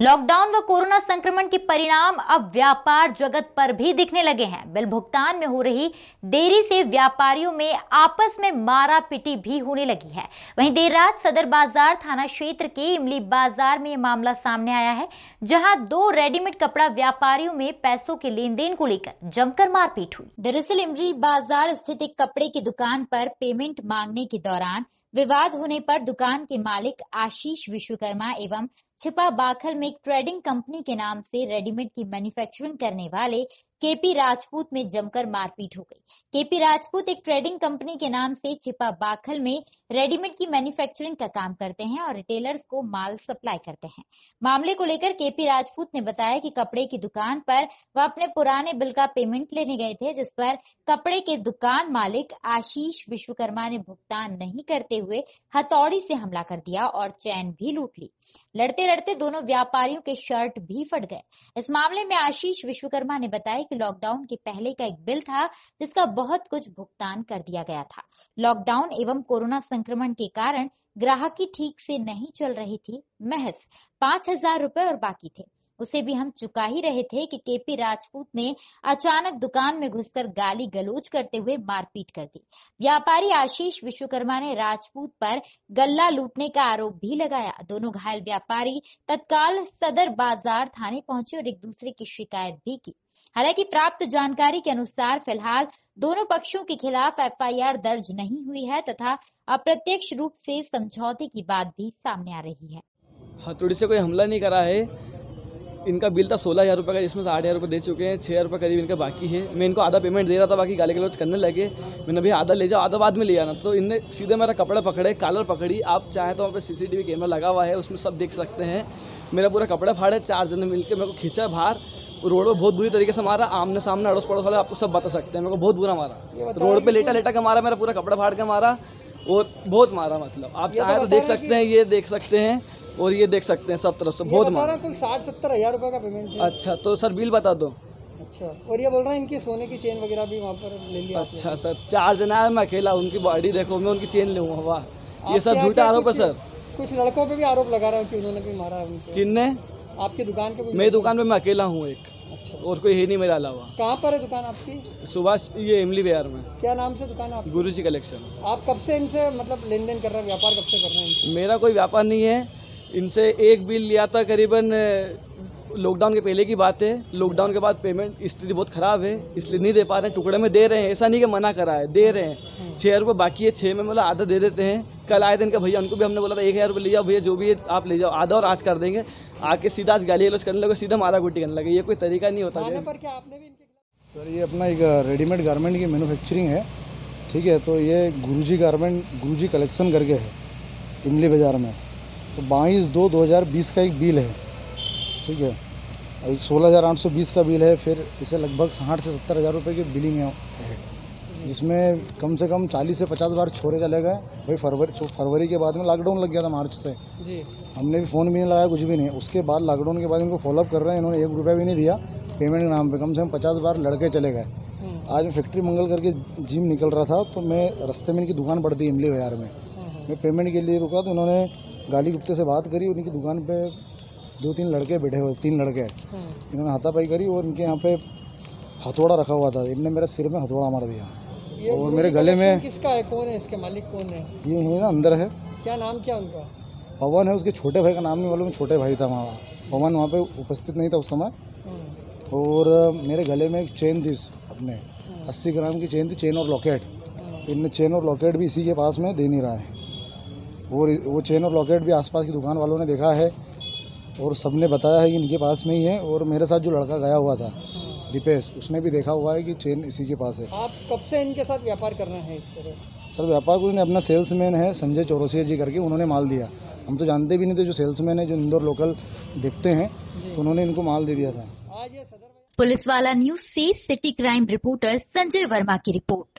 Lockdown व corona संक्रमण के परिणाम अब व्यापार जगत पर भी दिखने लगे हैं। बिल भुगतान में हो रही देरी से व्यापारियों में आपस में मारा पिटी भी होने लगी है। वहीं देर रात सदर बाज़ार थाना क्षेत्र के इमली बाज़ार में यह मामला सामने आया है, जहाँ दो रेडीमेड कपड़ा व्यापारियों में पैसों के लेन देन को लेकर जमकर मारपीट हुई। दरअसल इमली बाज़ार स्थित एक कपड़े की दुकान पर पेमेंट मांगने के दौरान विवाद होने पर दुकान के मालिक आशीष विश्वकर्मा एवं छिपा बाखल में एक ट्रेडिंग कंपनी के नाम से रेडीमेड की मैन्युफैक्चरिंग करने वाले केपी राजपूत में जमकर मारपीट हो गई। केपी राजपूत एक ट्रेडिंग कंपनी के नाम से छिपा बाखल में रेडीमेड की मैन्युफैक्चरिंग का काम करते हैं और रिटेलर्स को माल सप्लाई करते हैं। मामले को लेकर केपी राजपूत ने बताया कि कपड़े की दुकान पर वह अपने पुराने बिल का पेमेंट लेने गए थे, जिस पर कपड़े के दुकान मालिक आशीष विश्वकर्मा ने भुगतान नहीं करते हुए हथौड़ी से हमला कर दिया और चैन भी लूट ली। लड़ते लड़ते दोनों व्यापारियों के शर्ट भी फट गए। इस मामले में आशीष विश्वकर्मा ने बताया कि लॉकडाउन के पहले का एक बिल था, जिसका बहुत कुछ भुगतान कर दिया गया था। लॉकडाउन एवं कोरोना संक्रमण के कारण ग्राहकी ठीक से नहीं चल रही थी, महज पाँच हज़ार रूपए और बाकी थे। उसे भी हम चुका ही रहे थे कि केपी राजपूत ने अचानक दुकान में घुसकर गाली गलोच करते हुए मारपीट कर दी। व्यापारी आशीष विश्वकर्मा ने राजपूत पर गल्ला लूटने का आरोप भी लगाया। दोनों घायल व्यापारी तत्काल सदर बाज़ार थाने पहुँचे और एक दूसरे की शिकायत भी की। हालाँकि प्राप्त जानकारी के अनुसार फ़िलहाल दोनों पक्षों के खिलाफ एफआईआर दर्ज नहीं हुई है तथा अप्रत्यक्ष रूप से समझौते की बात भी सामने आ रही है। हथौड़ी से कोई हमला नहीं करा है। इनका बिल था सोलह हज़ार रुपये का जिसमें से आठ हज़ार रुपये दे चुके हैं छः हज़ार रुपये करीब इनका बाकी है। मैं इनको आधा पेमेंट दे रहा था बाकी गाली गलौज करने लगे। मैंने अभी आधा ले जाओ आधा बाद में ले आना। तो इनने सीधे मेरा कपड़ा पकड़े कालर पकड़ी। आप चाहें तो वहाँ पे सीसीटीवी कैमरा लगा हुआ है उसमें सब देख सकते हैं। मेरा पूरा कपड़ा फाड़े चार जने मिलकर मेरे को खींचा बाहर। रोड पर बहुत बुरी तरीके से मारा आमने सामने अड़ोस पड़ोस वाले आपको सब बता सकते हैं। मेरे को बहुत बुरा मारा। रोड पे लेटा लेटा के मारा मेरा पूरा कपड़ा फाड़ के मारा और बहुत मारा मतलब। आप चाहे तो देख सकते हैं ये देख सकते हैं। और ये देख सकते हैं सब तरफ़ से बहुत कोई साठ सत्तर हज़ार रुपए का पेमेंट है। अच्छा तो सर बिल बता दो। अच्छा और ये बोल रहा है इनकी सोने की चेन वगैरह भी वहाँ पर ले लिया अच्छा सर चार जना है मैं अकेला उनकी बॉडी देखो मैं उनकी चेन ले वाह। ये सब झूठा आरोप है सर? कुछ लड़कों पे भी आरोप लगा रहे हो कि उन्होंने भी मारा है किन्ने? आपकी दुकान के मेरी दुकान पे मैं अकेला हूँ एक अच्छा। और कोई है नहीं मेरे अलावा। कहाँ पर है दुकान आपकी? सुभाष ये इमली बिहार में। क्या नाम से दुकान है गुरु जी कलेक्शन। आप कब से इनसे मतलब लेन देन कर रहे हैं व्यापार कब से कर रहे हैं मेरा कोई व्यापार नहीं है इनसे एक बिल लिया था करीबन लॉकडाउन के पहले की बात है। लॉकडाउन के बाद पेमेंट स्थिति बहुत ख़राब है इसलिए नहीं दे पा रहे हैं। टुकड़े में दे रहे हैं ऐसा नहीं कि मना करा है दे रहे हैं। छः रुपये बाकी है छः में मतलब आधा दे देते हैं। कल आए थे इनका भैया उनको भी हमने बोला था एक हज़ार रुपये ले जाओ भैया जो भी है आप ले जाओ आधा और आज कर देंगे। आके सीधा आज गाली गलौज करने लगे सीधा मारा गुटी करने लगे। ये कोई तरीका नहीं होता है सर ये अपना एक रेडीमेड गारमेंट की मैन्युफैक्चरिंग है। ठीक है तो ये गुरुजी गारमेंट गुरुजी कलेक्शन करके है इमली बाज़ार में। तो बाईस दो दो हज़ार बीस का एक बिल है। ठीक है? एक सोलह हज़ार आठ सौ बीस का बिल है फिर इसे लगभग साठ से सत्तर हज़ार रुपये की बिलिंग है। जिसमें कम से कम चालीस से पचास बार छोरे चले गए। भाई फरवरी फरवरी के बाद में लॉकडाउन लग गया था मार्च से। जी। हमने भी फ़ोन भी नहीं लगाया कुछ भी नहीं। उसके बाद लॉकडाउन के बाद इनको फॉलोअप कर रहे हैं इन्होंने एक रुपया भी नहीं दिया पेमेंट के नाम पे। कम से कम पचास बार लड़के चले गए। हम्म, आज मैं फैक्ट्री मंगल करके जिम निकल रहा था तो मैं रास्ते में इनकी दुकान पड़ती है इमली बाज़ार में। हम्म, हम्म, मैं पेमेंट के लिए रुका तो उन्होंने गाली गुप्ते से बात करी उनकी दुकान पे दो तीन लड़के बैठे हुए तीन लड़के। हम्म। इन्होंने हाथापाई करी और इनके यहाँ पे हथौड़ा रखा हुआ था। इनने मेरे सिर में हथौड़ा मार दिया। और मेरे गले में- किसका है? कौन है इसके मालिक? कौन है? ये है ना अंदर है। क्या नाम क्या उनका? पवन है उसके छोटे भाई का नाम नहीं मालूम छोटे भाई था वहाँ। पवन वहाँ पे उपस्थित नहीं था उस समय। हम्म, और मेरे गले में एक चेन थी अपने। हम्म, अस्सी ग्राम की चेन थी चेन और लॉकेट। तो इनने चेन और लॉकेट भी इसी के पास में दे नहीं रहा है। और वो चेन और लॉकेट भी आसपास की दुकान वालों ने देखा है और सबने बताया है कि इनके पास में ही है और मेरे साथ जो लड़का गया हुआ था। दीपेश उसने भी देखा हुआ है कि चेन इसी के पास है। आप कब से इनके साथ व्यापार कर रहे हैं इस तरह? सर व्यापार को अपना सेल्समैन है संजय चौरसिया जी करके उन्होंने माल दिया। हम तो जानते भी नहीं थे जो सेल्समैन है जो इंदौर लोकल देखते हैं तो उन्होंने इनको माल दे दिया था। आज ये सदर पुलिस वाला न्यूज़ से city crime reporter Sanjay Verma की रिपोर्ट।